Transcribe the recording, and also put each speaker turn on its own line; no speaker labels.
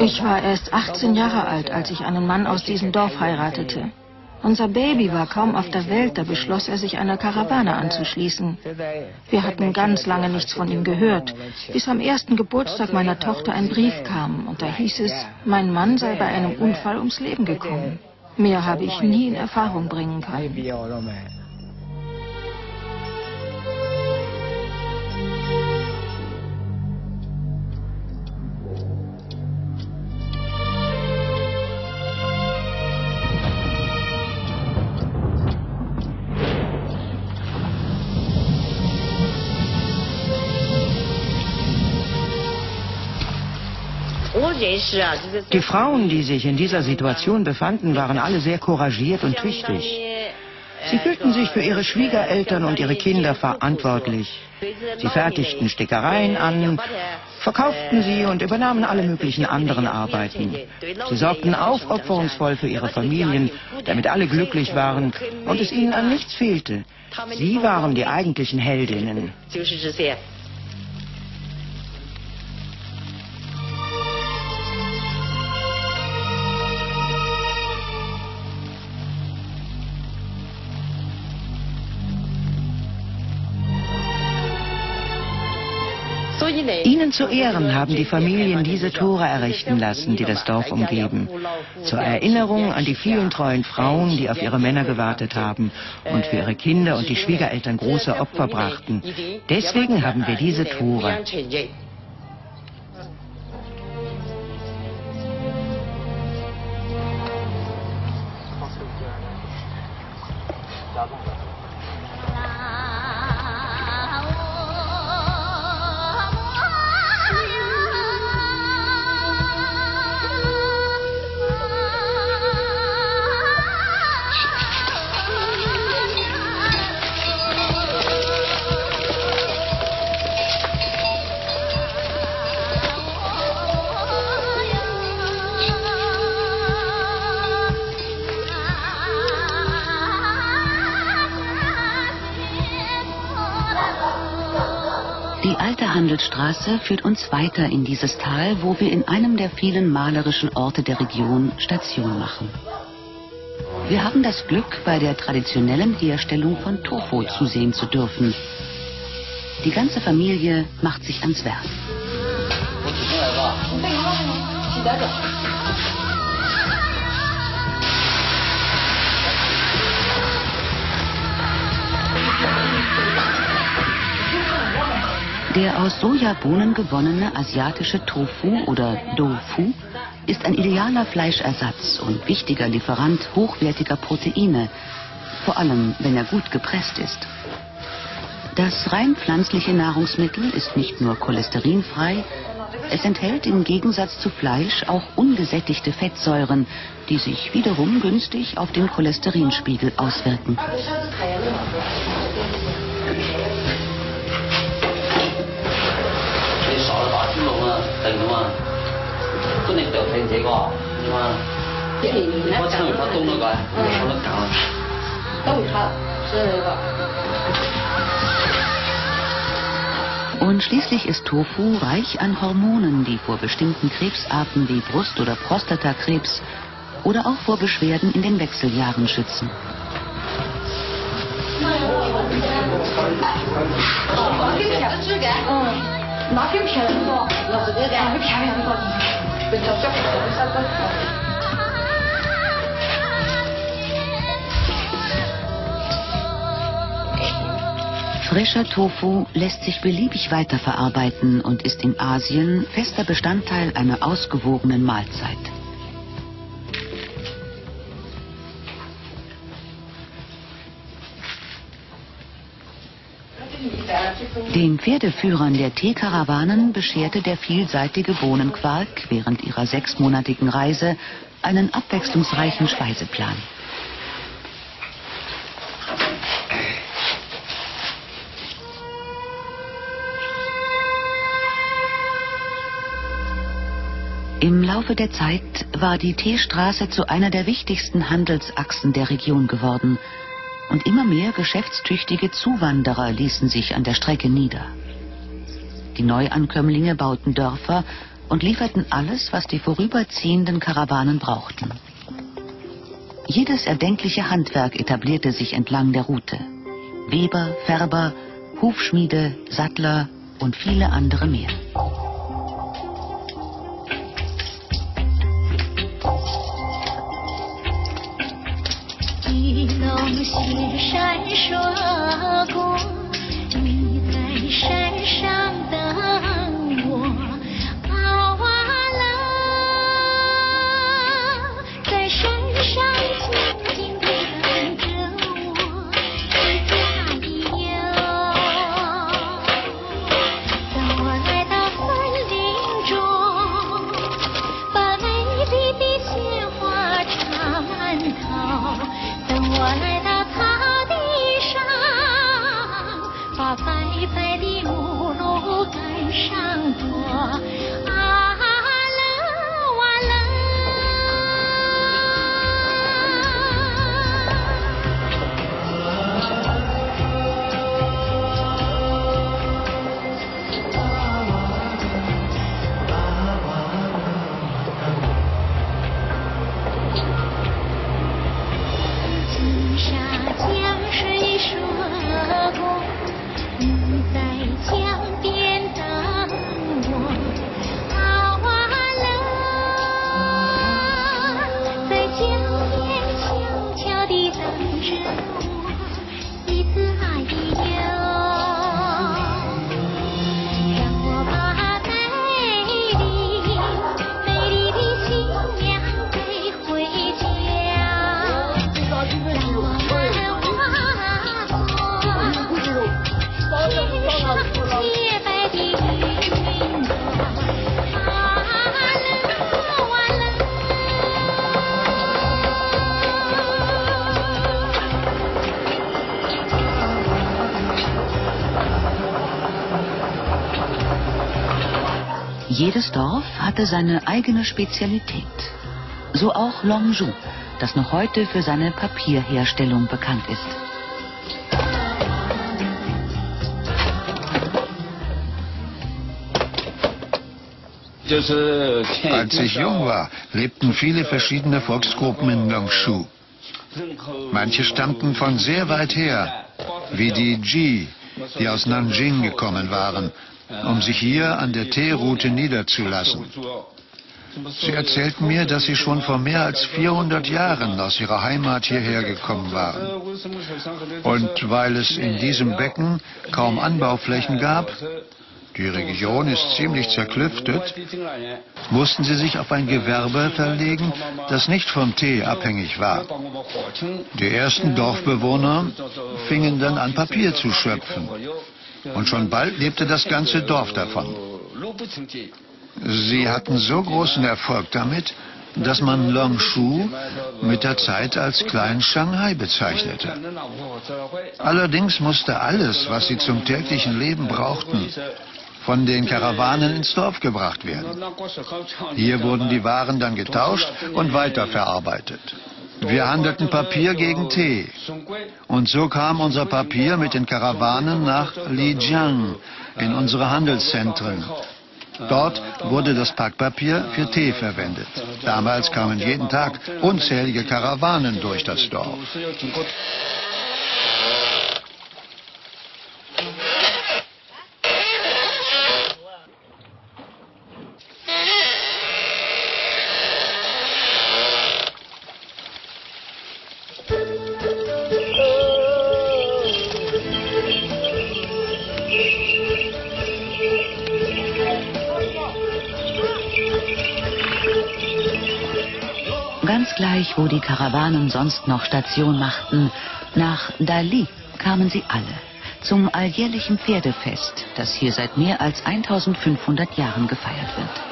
Ich war erst 18 Jahre alt, als ich einen Mann aus diesem Dorf heiratete. Unser Baby war kaum auf der Welt, da beschloss er, sich einer Karawane anzuschließen. Wir hatten ganz lange nichts von ihm gehört, bis am ersten Geburtstag meiner Tochter ein Brief kam und da hieß es, mein Mann sei bei einem Unfall ums Leben gekommen. Mehr habe ich nie in Erfahrung bringen können.
Die Frauen, die sich in dieser Situation befanden, waren alle sehr couragiert und tüchtig. Sie fühlten sich für ihre Schwiegereltern und ihre Kinder verantwortlich. Sie fertigten Stickereien an, verkauften sie und übernahmen alle möglichen anderen Arbeiten. Sie sorgten aufopferungsvoll für ihre Familien, damit alle glücklich waren und es ihnen an nichts fehlte. Sie waren die eigentlichen Heldinnen. Ihnen zu Ehren haben die Familien diese Tore errichten lassen, die das Dorf umgeben. Zur Erinnerung an die vielen treuen Frauen, die auf ihre Männer gewartet haben und für ihre Kinder und die Schwiegereltern große Opfer brachten. Deswegen haben wir diese Tore.
Handelsstraße führt uns weiter in dieses Tal, wo wir in einem der vielen malerischen Orte der Region Station machen. Wir haben das Glück, bei der traditionellen Herstellung von Tofu zusehen zu dürfen. Die ganze Familie macht sich ans Werk. Der aus Sojabohnen gewonnene asiatische Tofu oder Doufu ist ein idealer Fleischersatz und wichtiger Lieferant hochwertiger Proteine, vor allem wenn er gut gepresst ist. Das rein pflanzliche Nahrungsmittel ist nicht nur cholesterinfrei, es enthält im Gegensatz zu Fleisch auch ungesättigte Fettsäuren, die sich wiederum günstig auf den Cholesterinspiegel auswirken. Und schließlich ist Tofu reich an Hormonen, die vor bestimmten Krebsarten wie Brust- oder Prostatakrebs oder auch vor Beschwerden in den Wechseljahren schützen. Oh bin doch ganz Frischer Tofu lässt sich beliebig weiterverarbeiten und ist in Asien fester Bestandteil einer ausgewogenen Mahlzeit. Den Pferdeführern der Teekarawanen bescherte der vielseitige Bohnenquark während ihrer sechsmonatigen Reise einen abwechslungsreichen Speiseplan. Im Laufe der Zeit war die Teestraße zu einer der wichtigsten Handelsachsen der Region geworden
Und immer mehr geschäftstüchtige Zuwanderer ließen sich an der Strecke nieder. Die Neuankömmlinge bauten Dörfer und lieferten alles, was die vorüberziehenden Karawanen brauchten. Jedes erdenkliche Handwerk etablierte sich entlang der Route. Weber, Färber, Hufschmiede, Sattler und viele andere mehr. 雪山说过你在山上等我啊啦在山上白的木路跟上多，Jedes Dorf hatte seine eigene Spezialität. So auch Longzhou, das noch heute für seine Papierherstellung bekannt ist.
Als ich jung war, lebten viele verschiedene Volksgruppen in Longshu. Manche stammten von sehr weit her, wie die Ji, die aus Nanjing gekommen waren um sich hier an der Teeroute niederzulassen. Sie erzählten mir, dass sie schon vor mehr als 400 Jahren aus ihrer Heimat hierher gekommen waren. Und weil es in diesem Becken kaum Anbauflächen gab, die Region ist ziemlich zerklüftet, mussten sie sich auf ein Gewerbe verlegen, das nicht vom Tee abhängig war. Die ersten Dorfbewohner fingen dann an Papier zu schöpfen. Und schon bald lebte das ganze Dorf davon. Sie hatten so großen Erfolg damit, dass man Longshu mit der Zeit als Klein Shanghai bezeichnete. Allerdings musste alles, was sie zum täglichen Leben brauchten, von den Karawanen ins Dorf gebracht werden. Hier wurden die Waren dann getauscht und weiterverarbeitet. Wir handelten Papier gegen Tee. Und so kam unser Papier mit den Karawanen nach Lijiang in unsere Handelszentren. Dort wurde das Packpapier für Tee verwendet. Damals kamen jeden Tag unzählige Karawanen durch das Dorf.
Gleich, wo die Karawanen sonst noch Station machten, nach Dali kamen sie alle zum alljährlichen Pferdefest, das hier seit mehr als 1500 Jahren gefeiert wird.